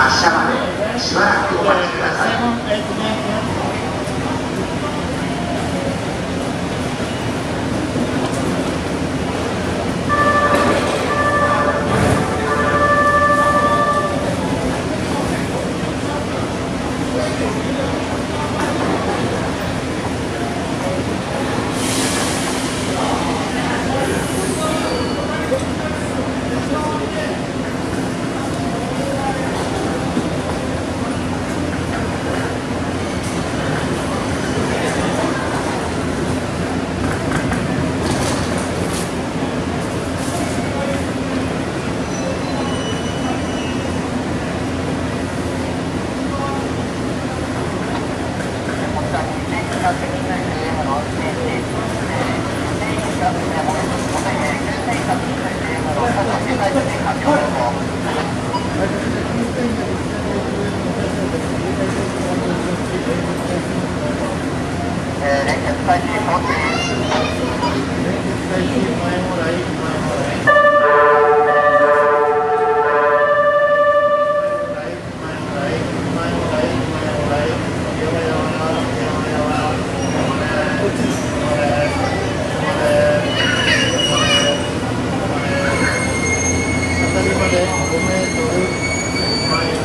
発車までしばらくお待ちください。連結開始、到着。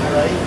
Right?